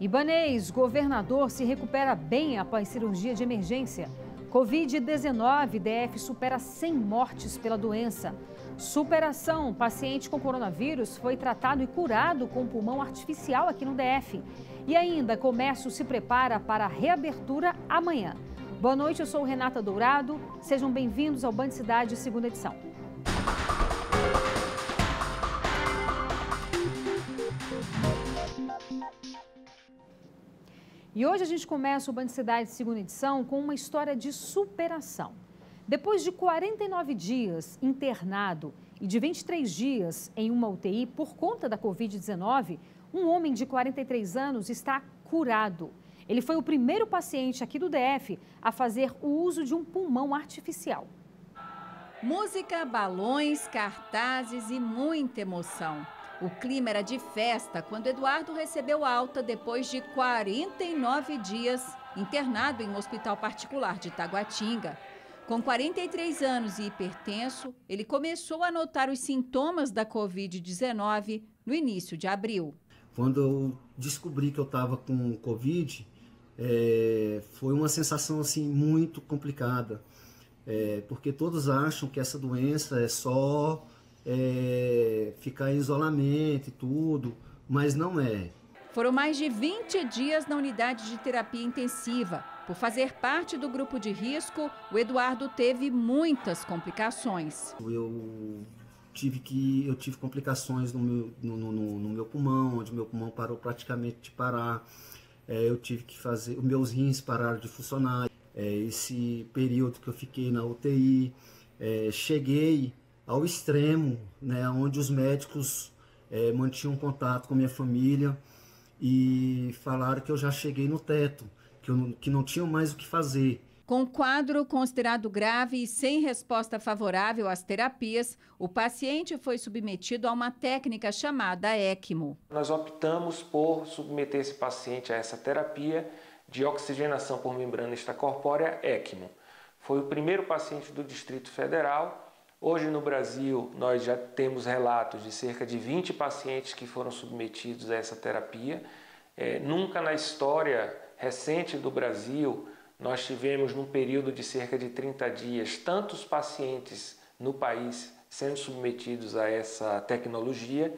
Ibanês, governador, se recupera bem após cirurgia de emergência. Covid-19, DF supera 100 mortes pela doença. Superação: paciente com coronavírus foi tratado e curado com pulmão artificial aqui no DF. E ainda, comércio se prepara para a reabertura amanhã. Boa noite, eu sou Renata Dourado. Sejam bem-vindos ao Band Cidade, segunda edição. E hoje a gente começa o Band Cidade, segunda edição, com uma história de superação. Depois de 49 dias internado e de 23 dias em uma UTI por conta da Covid-19, um homem de 43 anos está curado. Ele foi o primeiro paciente aqui do DF a fazer o uso de um pulmão artificial. Música, balões, cartazes e muita emoção. O clima era de festa quando Eduardo recebeu alta depois de 49 dias internado em um hospital particular de Taguatinga. Com 43 anos e hipertenso, ele começou a notar os sintomas da Covid-19 no início de abril. Quando eu descobri que eu estava com Covid, é, foi uma sensação assim muito complicada, é, porque todos acham que essa doença é só é, ficar em isolamento e tudo, mas não é. Foram mais de 20 dias na unidade de terapia intensiva por fazer parte do grupo de risco, o Eduardo teve muitas complicações. Eu tive que eu tive complicações no meu, no, no, no meu pulmão, onde meu pulmão parou praticamente de parar. É, eu tive que fazer, os meus rins pararam de funcionar. É, esse período que eu fiquei na UTI, é, cheguei ao extremo, né, onde os médicos é, mantinham contato com minha família e falaram que eu já cheguei no teto que, eu, que não tinham mais o que fazer. Com o quadro considerado grave e sem resposta favorável às terapias, o paciente foi submetido a uma técnica chamada ECMO. Nós optamos por submeter esse paciente a essa terapia de oxigenação por membrana extracorpórea ECMO. Foi o primeiro paciente do Distrito Federal. Hoje no Brasil, nós já temos relatos de cerca de 20 pacientes que foram submetidos a essa terapia. É, nunca na história recente do Brasil, nós tivemos num período de cerca de 30 dias tantos pacientes no país sendo submetidos a essa tecnologia,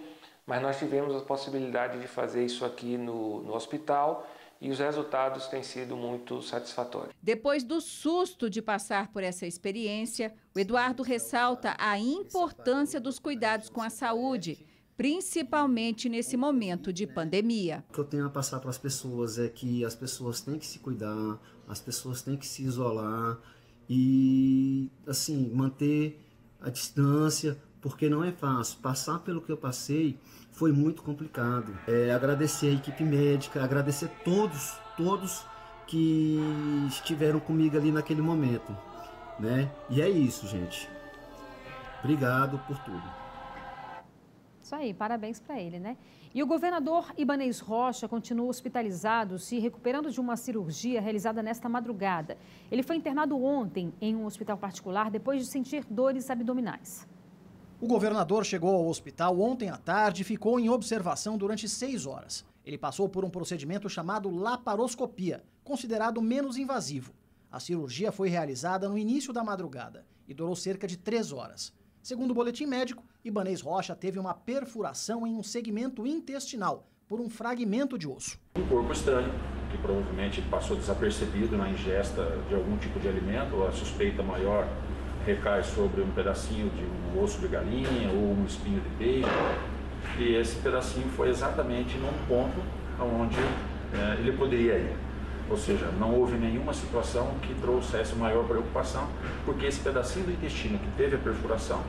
mas nós tivemos a possibilidade de fazer isso aqui no, no hospital e os resultados têm sido muito satisfatórios. Depois do susto de passar por essa experiência, o Eduardo ressalta a importância dos cuidados com a saúde principalmente nesse momento de pandemia. O que eu tenho a passar para as pessoas é que as pessoas têm que se cuidar, as pessoas têm que se isolar e, assim, manter a distância, porque não é fácil. Passar pelo que eu passei foi muito complicado. É, agradecer a equipe médica, agradecer todos, todos que estiveram comigo ali naquele momento, né? E é isso, gente. Obrigado por tudo. Isso aí, parabéns para ele, né? E o governador Ibanez Rocha continua hospitalizado, se recuperando de uma cirurgia realizada nesta madrugada. Ele foi internado ontem em um hospital particular depois de sentir dores abdominais. O governador chegou ao hospital ontem à tarde e ficou em observação durante seis horas. Ele passou por um procedimento chamado laparoscopia, considerado menos invasivo. A cirurgia foi realizada no início da madrugada e durou cerca de três horas. Segundo o boletim médico, Ibanês Rocha teve uma perfuração em um segmento intestinal por um fragmento de osso. Um corpo estranho, que provavelmente passou desapercebido na ingesta de algum tipo de alimento, a suspeita maior recai sobre um pedacinho de um osso de galinha ou um espinho de peixe. E esse pedacinho foi exatamente num ponto onde é, ele poderia ir. Ou seja, não houve nenhuma situação que trouxesse maior preocupação, porque esse pedacinho do intestino que teve a perfuração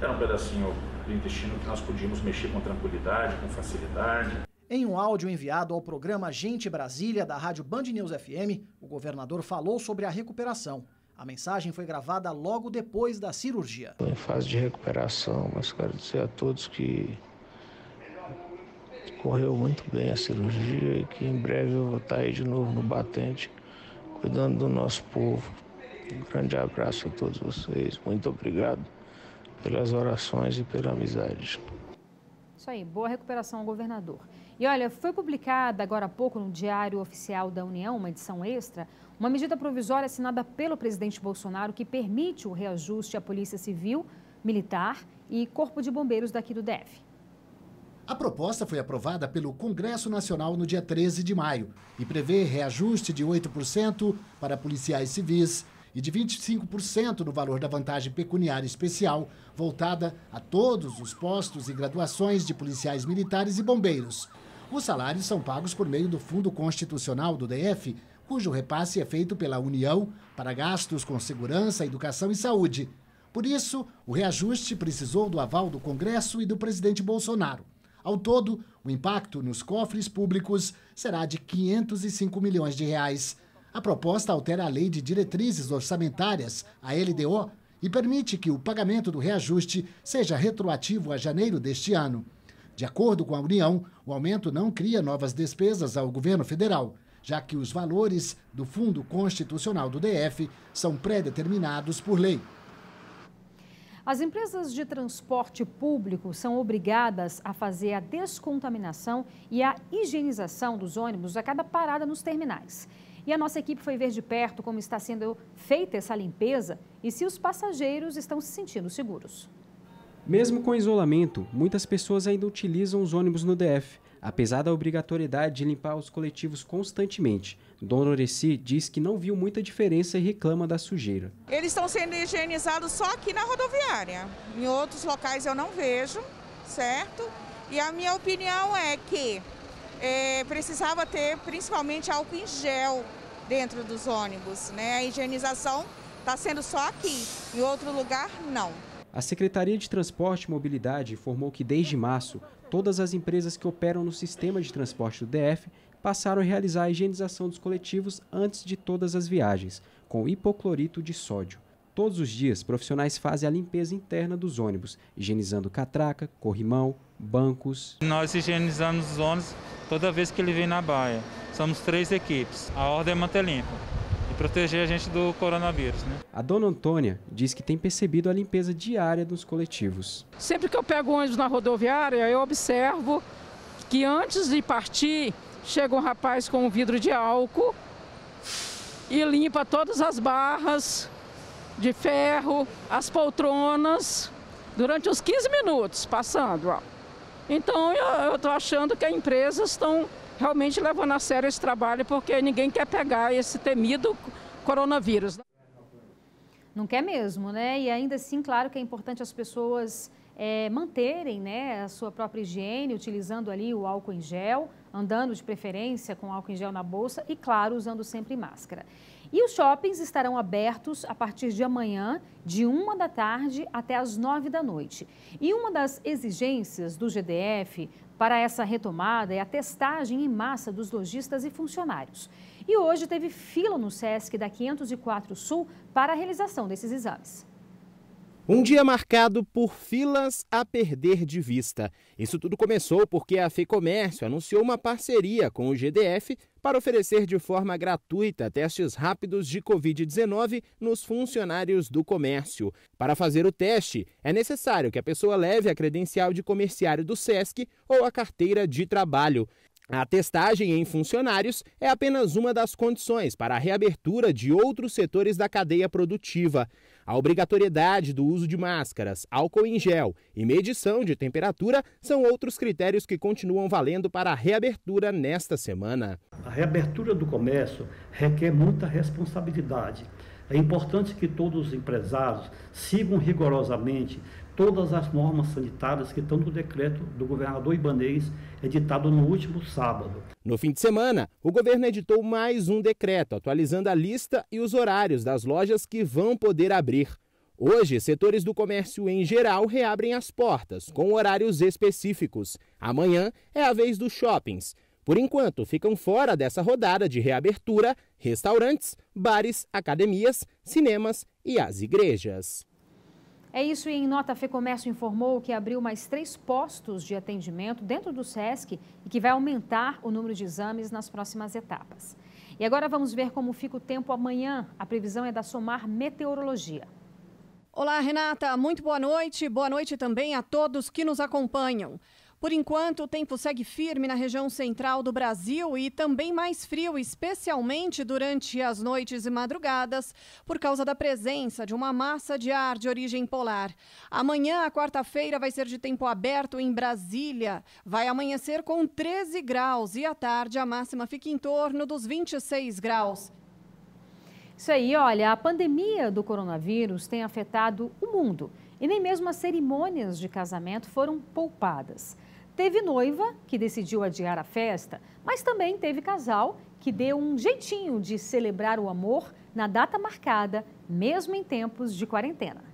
era um pedacinho do intestino que nós podíamos mexer com tranquilidade, com facilidade. Em um áudio enviado ao programa Gente Brasília da Rádio Band News FM, o governador falou sobre a recuperação. A mensagem foi gravada logo depois da cirurgia. Estou em fase de recuperação, mas quero dizer a todos que correu muito bem a cirurgia e que em breve eu vou estar aí de novo no batente, cuidando do nosso povo. Um grande abraço a todos vocês. Muito obrigado pelas orações e pela amizade. Isso aí, boa recuperação ao governador. E olha, foi publicada agora há pouco no Diário Oficial da União, uma edição extra, uma medida provisória assinada pelo presidente Bolsonaro que permite o reajuste à Polícia Civil, Militar e Corpo de Bombeiros daqui do DF. A proposta foi aprovada pelo Congresso Nacional no dia 13 de maio e prevê reajuste de 8% para policiais civis e de 25% no valor da vantagem pecuniária especial, voltada a todos os postos e graduações de policiais militares e bombeiros. Os salários são pagos por meio do Fundo Constitucional do DF, cujo repasse é feito pela União para gastos com segurança, educação e saúde. Por isso, o reajuste precisou do aval do Congresso e do presidente Bolsonaro. Ao todo, o impacto nos cofres públicos será de 505 milhões de reais. A proposta altera a Lei de Diretrizes Orçamentárias, a LDO, e permite que o pagamento do reajuste seja retroativo a janeiro deste ano. De acordo com a União, o aumento não cria novas despesas ao governo federal, já que os valores do Fundo Constitucional do DF são pré-determinados por lei. As empresas de transporte público são obrigadas a fazer a descontaminação e a higienização dos ônibus a cada parada nos terminais. E a nossa equipe foi ver de perto como está sendo feita essa limpeza e se os passageiros estão se sentindo seguros. Mesmo com isolamento, muitas pessoas ainda utilizam os ônibus no DF, apesar da obrigatoriedade de limpar os coletivos constantemente. Dona Oreci diz que não viu muita diferença e reclama da sujeira. Eles estão sendo higienizados só aqui na rodoviária. Em outros locais eu não vejo, certo? E a minha opinião é que é, precisava ter principalmente álcool em gel dentro dos ônibus. Né? A higienização está sendo só aqui, em outro lugar não. A Secretaria de Transporte e Mobilidade informou que desde março, todas as empresas que operam no sistema de transporte do DF passaram a realizar a higienização dos coletivos antes de todas as viagens, com hipoclorito de sódio. Todos os dias, profissionais fazem a limpeza interna dos ônibus, higienizando catraca, corrimão, bancos. Nós higienizamos os ônibus toda vez que ele vem na baia. Somos três equipes. A ordem é manter limpo e proteger a gente do coronavírus. Né? A dona Antônia diz que tem percebido a limpeza diária dos coletivos. Sempre que eu pego ônibus na rodoviária, eu observo que antes de partir, chega um rapaz com um vidro de álcool e limpa todas as barras de ferro, as poltronas, durante uns 15 minutos, passando. Ó. Então eu estou achando que as empresas estão realmente levando a sério esse trabalho, porque ninguém quer pegar esse temido coronavírus. Não quer mesmo, né? E ainda assim, claro que é importante as pessoas é, manterem né, a sua própria higiene, utilizando ali o álcool em gel, andando de preferência com álcool em gel na bolsa e, claro, usando sempre máscara. E os shoppings estarão abertos a partir de amanhã, de uma da tarde até as nove da noite. E uma das exigências do GDF para essa retomada é a testagem em massa dos lojistas e funcionários. E hoje teve fila no SESC da 504 Sul para a realização desses exames. Um dia marcado por filas a perder de vista. Isso tudo começou porque a FEComércio anunciou uma parceria com o GDF para oferecer de forma gratuita testes rápidos de Covid-19 nos funcionários do comércio. Para fazer o teste, é necessário que a pessoa leve a credencial de comerciário do SESC ou a carteira de trabalho. A testagem em funcionários é apenas uma das condições para a reabertura de outros setores da cadeia produtiva. A obrigatoriedade do uso de máscaras, álcool em gel e medição de temperatura são outros critérios que continuam valendo para a reabertura nesta semana. A reabertura do comércio requer muita responsabilidade. É importante que todos os empresários sigam rigorosamente todas as normas sanitárias que estão no decreto do governador Ibanez, editado no último sábado. No fim de semana, o governo editou mais um decreto, atualizando a lista e os horários das lojas que vão poder abrir. Hoje, setores do comércio em geral reabrem as portas, com horários específicos. Amanhã é a vez dos shoppings. Por enquanto, ficam fora dessa rodada de reabertura restaurantes, bares, academias, cinemas e as igrejas. É isso, e em nota, a FEComércio informou que abriu mais três postos de atendimento dentro do SESC e que vai aumentar o número de exames nas próximas etapas. E agora vamos ver como fica o tempo amanhã. A previsão é da Somar Meteorologia. Olá, Renata. Muito boa noite. Boa noite também a todos que nos acompanham. Por enquanto, o tempo segue firme na região central do Brasil e também mais frio, especialmente durante as noites e madrugadas, por causa da presença de uma massa de ar de origem polar. Amanhã, a quarta-feira, vai ser de tempo aberto em Brasília. Vai amanhecer com 13 graus e à tarde a máxima fica em torno dos 26 graus. Isso aí, olha, a pandemia do coronavírus tem afetado o mundo e nem mesmo as cerimônias de casamento foram poupadas. Teve noiva que decidiu adiar a festa, mas também teve casal que deu um jeitinho de celebrar o amor na data marcada, mesmo em tempos de quarentena.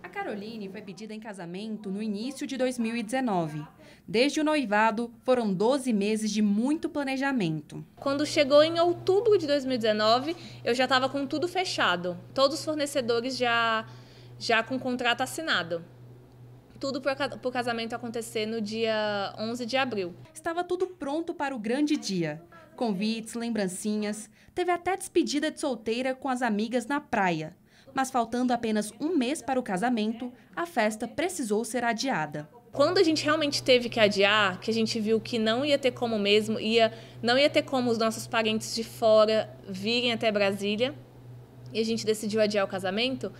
A Caroline foi pedida em casamento no início de 2019. Desde o noivado, foram 12 meses de muito planejamento. Quando chegou em outubro de 2019, eu já estava com tudo fechado. Todos os fornecedores já, já com contrato assinado tudo para o casamento acontecer no dia 11 de abril. Estava tudo pronto para o grande dia. Convites, lembrancinhas, teve até despedida de solteira com as amigas na praia. Mas faltando apenas um mês para o casamento, a festa precisou ser adiada. Quando a gente realmente teve que adiar, que a gente viu que não ia ter como mesmo, ia, não ia ter como os nossos parentes de fora virem até Brasília, e a gente decidiu adiar o casamento,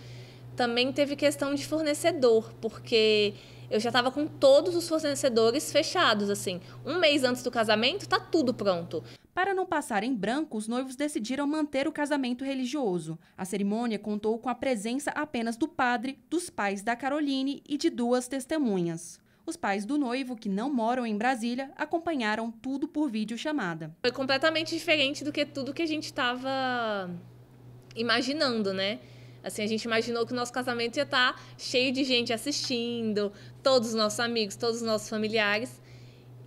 também teve questão de fornecedor, porque eu já estava com todos os fornecedores fechados, assim. Um mês antes do casamento, tá tudo pronto. Para não passar em branco, os noivos decidiram manter o casamento religioso. A cerimônia contou com a presença apenas do padre, dos pais da Caroline e de duas testemunhas. Os pais do noivo, que não moram em Brasília, acompanharam tudo por videochamada. Foi completamente diferente do que tudo que a gente estava imaginando, né? Assim, a gente imaginou que o nosso casamento ia estar tá cheio de gente assistindo, todos os nossos amigos, todos os nossos familiares.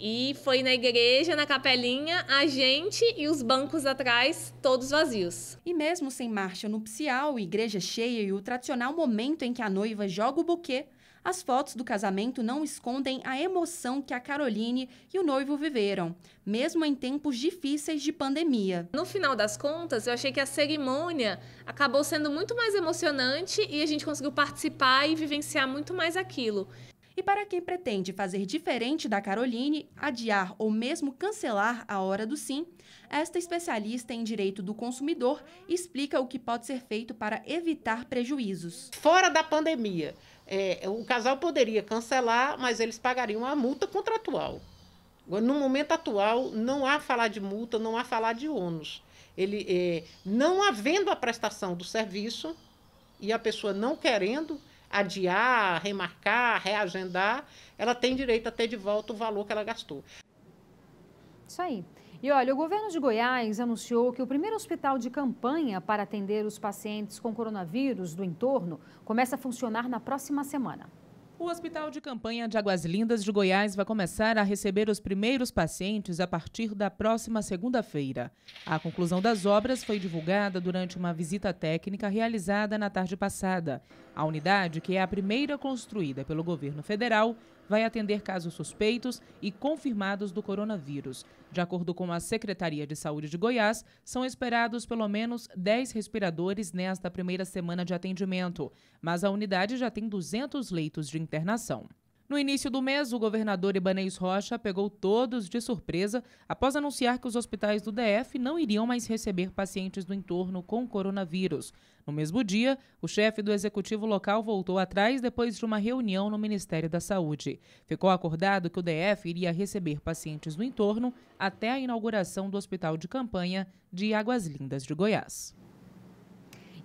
E foi na igreja, na capelinha, a gente e os bancos atrás, todos vazios. E mesmo sem marcha nupcial, igreja cheia e o tradicional momento em que a noiva joga o buquê, as fotos do casamento não escondem a emoção que a Caroline e o noivo viveram, mesmo em tempos difíceis de pandemia. No final das contas, eu achei que a cerimônia acabou sendo muito mais emocionante e a gente conseguiu participar e vivenciar muito mais aquilo. E para quem pretende fazer diferente da Caroline, adiar ou mesmo cancelar a hora do sim, esta especialista em direito do consumidor explica o que pode ser feito para evitar prejuízos. Fora da pandemia, é, o casal poderia cancelar, mas eles pagariam a multa contratual. No momento atual, não há falar de multa, não há falar de ônus. Ele, é, não havendo a prestação do serviço e a pessoa não querendo adiar, remarcar, reagendar, ela tem direito a ter de volta o valor que ela gastou. Isso aí. E olha, o governo de Goiás anunciou que o primeiro hospital de campanha para atender os pacientes com coronavírus do entorno começa a funcionar na próxima semana. O Hospital de Campanha de Águas Lindas de Goiás vai começar a receber os primeiros pacientes a partir da próxima segunda-feira. A conclusão das obras foi divulgada durante uma visita técnica realizada na tarde passada. A unidade, que é a primeira construída pelo governo federal, vai atender casos suspeitos e confirmados do coronavírus. De acordo com a Secretaria de Saúde de Goiás, são esperados pelo menos 10 respiradores nesta primeira semana de atendimento, mas a unidade já tem 200 leitos de internação. No início do mês, o governador Ibanez Rocha pegou todos de surpresa após anunciar que os hospitais do DF não iriam mais receber pacientes do entorno com coronavírus. No mesmo dia, o chefe do executivo local voltou atrás depois de uma reunião no Ministério da Saúde. Ficou acordado que o DF iria receber pacientes do entorno até a inauguração do hospital de campanha de Águas Lindas de Goiás.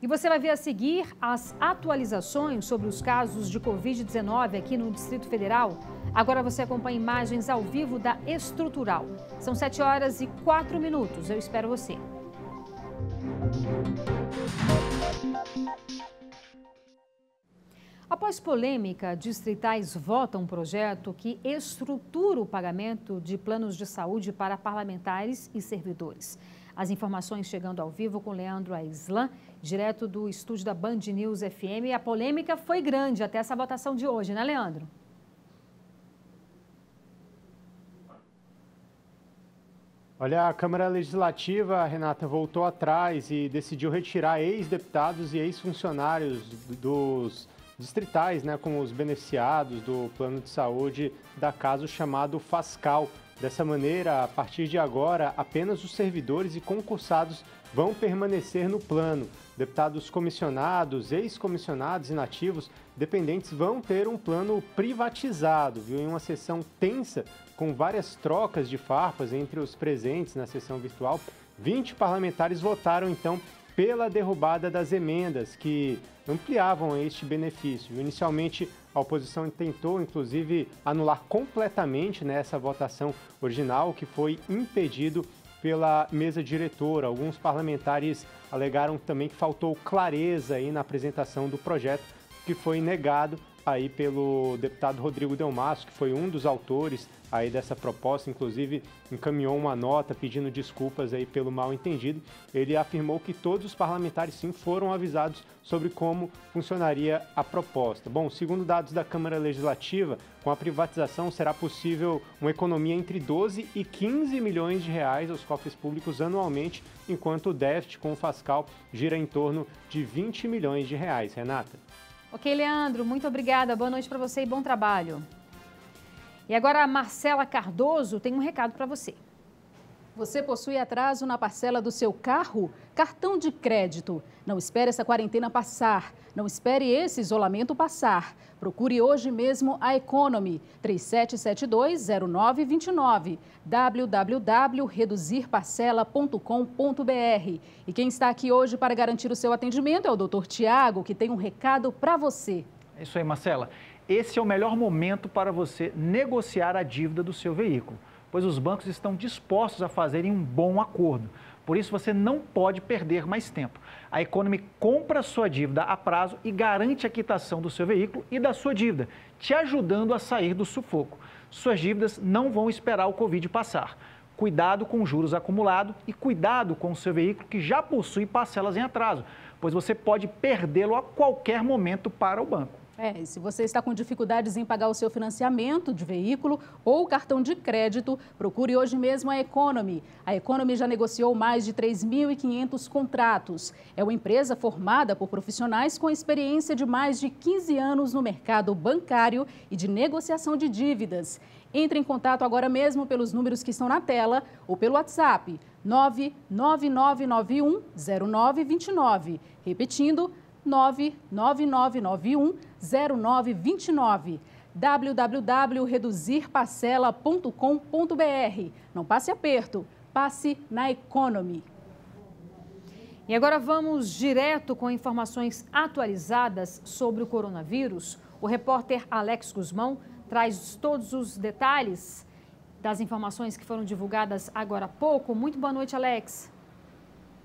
E você vai ver a seguir as atualizações sobre os casos de Covid-19 aqui no Distrito Federal. Agora você acompanha imagens ao vivo da Estrutural. São 7 horas e 4 minutos. Eu espero você. Após polêmica, distritais votam um projeto que estrutura o pagamento de planos de saúde para parlamentares e servidores. As informações chegando ao vivo com Leandro Aislan, direto do estúdio da Band News FM. A polêmica foi grande até essa votação de hoje, né, Leandro? Olha, a Câmara Legislativa, Renata, voltou atrás e decidiu retirar ex-deputados e ex-funcionários dos distritais, né, com os beneficiados do plano de saúde da casa chamado Fascal. Dessa maneira, a partir de agora, apenas os servidores e concursados vão permanecer no plano. Deputados comissionados, ex-comissionados inativos, dependentes vão ter um plano privatizado, viu? Em uma sessão tensa, com várias trocas de farpas entre os presentes na sessão virtual, 20 parlamentares votaram então pela derrubada das emendas que ampliavam este benefício. Inicialmente, a oposição tentou, inclusive, anular completamente né, essa votação original, que foi impedido pela mesa diretora. Alguns parlamentares alegaram também que faltou clareza aí na apresentação do projeto, que foi negado aí pelo deputado Rodrigo Delmasso, que foi um dos autores aí dessa proposta, inclusive encaminhou uma nota pedindo desculpas aí pelo mal entendido. Ele afirmou que todos os parlamentares sim foram avisados sobre como funcionaria a proposta. Bom, segundo dados da Câmara Legislativa, com a privatização será possível uma economia entre 12 e 15 milhões de reais aos cofres públicos anualmente, enquanto o déficit com o Fascal gira em torno de 20 milhões de reais. Renata. Ok, Leandro, muito obrigada. Boa noite para você e bom trabalho. E agora a Marcela Cardoso tem um recado para você. Você possui atraso na parcela do seu carro? Cartão de crédito. Não espere essa quarentena passar. Não espere esse isolamento passar. Procure hoje mesmo a Economy 37720929 www.reduzirparcela.com.br. E quem está aqui hoje para garantir o seu atendimento é o Dr. Tiago, que tem um recado para você. É isso aí, Marcela. Esse é o melhor momento para você negociar a dívida do seu veículo, pois os bancos estão dispostos a fazerem um bom acordo. Por isso, você não pode perder mais tempo. A Economy compra sua dívida a prazo e garante a quitação do seu veículo e da sua dívida, te ajudando a sair do sufoco. Suas dívidas não vão esperar o Covid passar. Cuidado com juros acumulados e cuidado com o seu veículo que já possui parcelas em atraso, pois você pode perdê-lo a qualquer momento para o banco. É, e se você está com dificuldades em pagar o seu financiamento de veículo ou cartão de crédito, procure hoje mesmo a Economy. A Economy já negociou mais de 3.500 contratos. É uma empresa formada por profissionais com experiência de mais de 15 anos no mercado bancário e de negociação de dívidas. Entre em contato agora mesmo pelos números que estão na tela ou pelo WhatsApp 99991 0929. Repetindo, 99991 0929 www.reduzirparcela.com.br. Não passe aperto, passe na Economy. E agora vamos direto com informações atualizadas sobre o coronavírus. O repórter Alex Guzmão traz todos os detalhes das informações que foram divulgadas agora há pouco. Muito boa noite, Alex.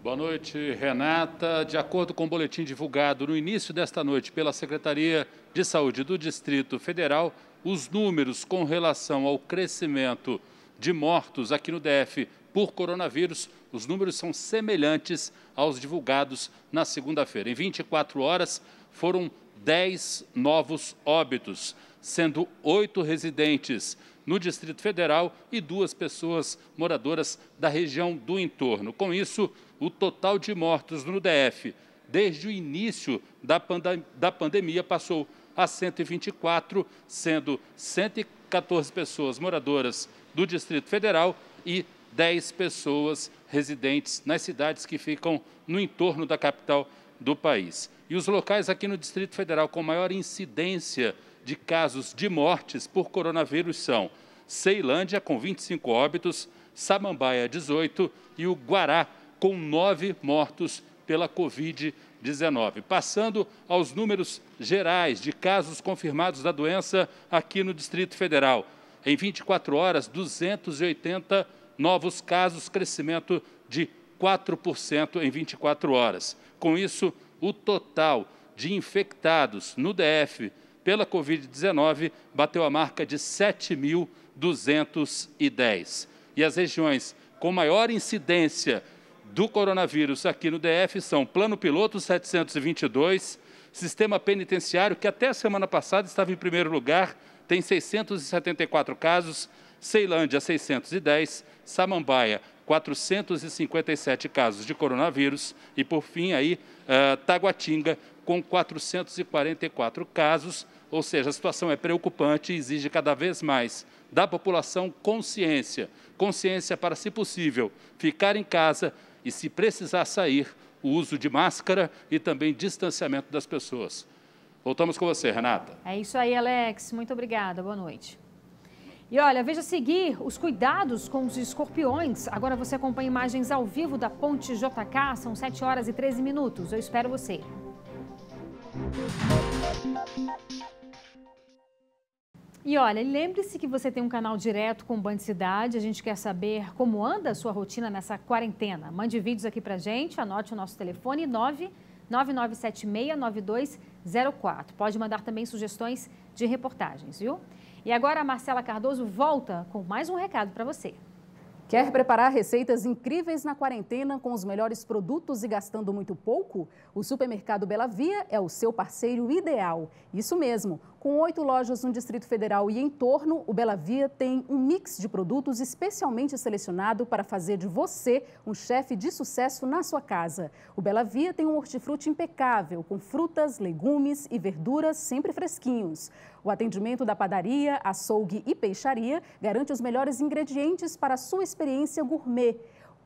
Boa noite, Renata. De acordo com o boletim divulgado no início desta noite pela Secretaria de Saúde do Distrito Federal, os números com relação ao crescimento de mortos aqui no DF por coronavírus, os números são semelhantes aos divulgados na segunda-feira. Em 24 horas, foram 10 novos óbitos, sendo oito residentes no Distrito Federal e duas pessoas moradoras da região do entorno. Com isso, o total de mortos no DF desde o início da, pandem da pandemia passou a 124, sendo 114 pessoas moradoras do Distrito Federal e 10 pessoas residentes nas cidades que ficam no entorno da capital do país. E os locais aqui no Distrito Federal com maior incidência de casos de mortes por coronavírus são Ceilândia, com 25 óbitos, Samambaia, 18 e o Guará, com nove mortos pela Covid-19. Passando aos números gerais de casos confirmados da doença aqui no Distrito Federal. Em 24 horas, 280 novos casos, crescimento de 4% em 24 horas. Com isso, o total de infectados no DF pela Covid-19 bateu a marca de 7.210. E as regiões com maior incidência do coronavírus aqui no DF são Plano Piloto 722, Sistema Penitenciário, que até a semana passada estava em primeiro lugar, tem 674 casos, Ceilândia 610, Samambaia 457 casos de coronavírus e, por fim, aí, uh, Taguatinga com 444 casos, ou seja, a situação é preocupante e exige cada vez mais da população consciência. Consciência para, se possível, ficar em casa e, se precisar sair, o uso de máscara e também distanciamento das pessoas. Voltamos com você, Renata. É isso aí, Alex. Muito obrigada. Boa noite. E olha, veja seguir os cuidados com os escorpiões. Agora você acompanha imagens ao vivo da Ponte JK, são 7 horas e 13 minutos. Eu espero você. E olha, lembre-se que você tem um canal direto com Band Cidade. A gente quer saber como anda a sua rotina nessa quarentena. Mande vídeos aqui pra gente, anote o nosso telefone 999769204. Pode mandar também sugestões de reportagens, viu? E agora a Marcela Cardoso volta com mais um recado para você. Quer preparar receitas incríveis na quarentena com os melhores produtos e gastando muito pouco? O Supermercado Bela Via é o seu parceiro ideal. Isso mesmo. Com oito lojas no Distrito Federal e em torno, o Bela Via tem um mix de produtos especialmente selecionado para fazer de você um chefe de sucesso na sua casa. O Bela Via tem um hortifruti impecável, com frutas, legumes e verduras sempre fresquinhos. O atendimento da padaria, açougue e peixaria garante os melhores ingredientes para a sua experiência gourmet.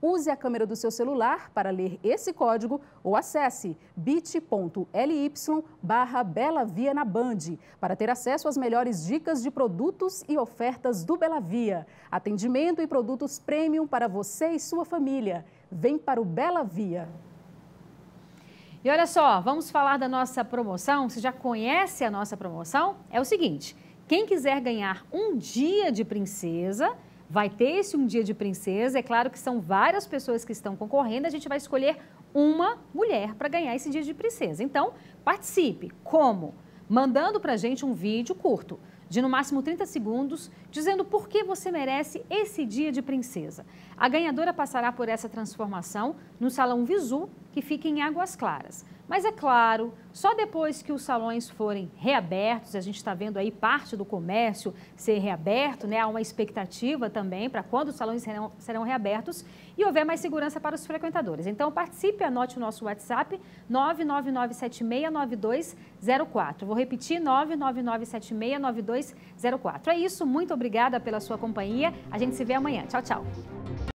Use a câmera do seu celular para ler esse código ou acesse bit.ly barra Bela Via na Band para ter acesso às melhores dicas de produtos e ofertas do Bela Via. Atendimento e produtos premium para você e sua família. Vem para o Bela Via. E olha só, vamos falar da nossa promoção. Você já conhece a nossa promoção? É o seguinte: quem quiser ganhar um dia de princesa, vai ter esse um dia de princesa. É claro que são várias pessoas que estão concorrendo. A gente vai escolher uma mulher para ganhar esse dia de princesa. Então, participe. Como? Mandando para a gente um vídeo curto de no máximo 30 segundos, dizendo por que você merece esse dia de princesa. A ganhadora passará por essa transformação no Salão Visu, que fica em Águas Claras. Mas é claro, só depois que os salões forem reabertos, a gente está vendo aí parte do comércio ser reaberto, né? Há uma expectativa também para quando os salões serão, serão reabertos e houver mais segurança para os frequentadores. Então participe, anote o nosso WhatsApp 999769204. Vou repetir 999769204. É isso, muito obrigada pela sua companhia. A gente se vê amanhã. Tchau, tchau.